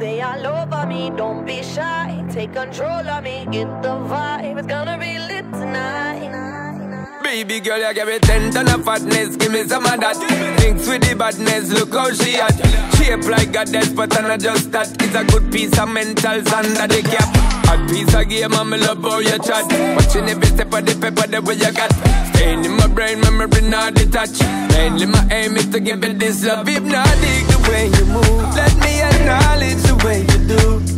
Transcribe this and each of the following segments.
they all over me. Don't be shy, take control of me. Get the vibe, it's gonna be lit tonight. Baby girl, you give me ten ton of fatness, give me some of that. Thinks with the badness, look how she at Shape like goddess, but I'm not just that. It's a good piece of mental under the cap Hot piece of game, I'm love how you chat. Watching every step of the paper, the way you got. Stay in the brain memory not detached. Mainly my aim is to give it this love hypnotic. The way you move, let me acknowledge the way you do.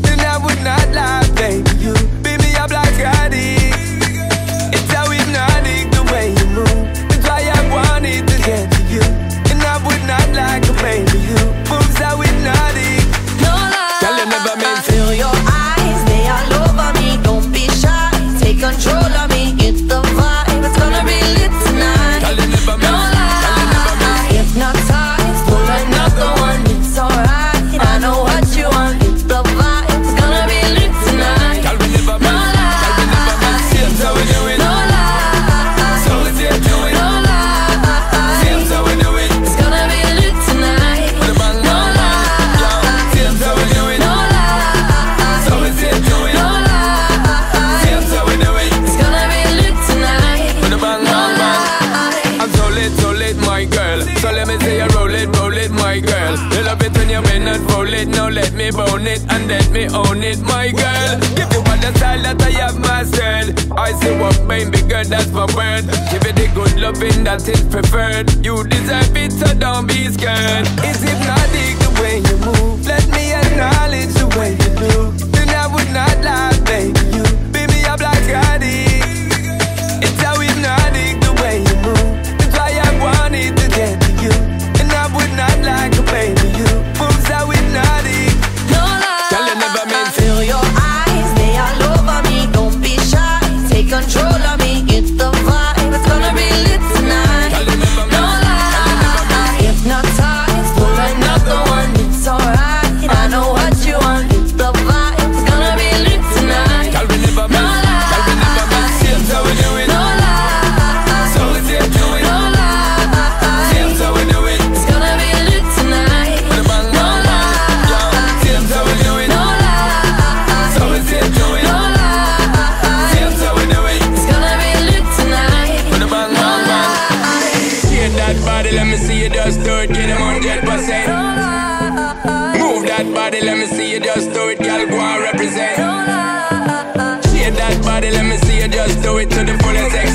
You love it when you bend and roll it Now let me bone it and let me own it My girl, give you all the style that I have mastered I see what mine bigger, that's my word. Give you the good loving that is preferred. You deserve it, so working 100%. Move that body, let me see you just do it, girl, go and represent. Shade that body, let me see you just do it to the fullest extent.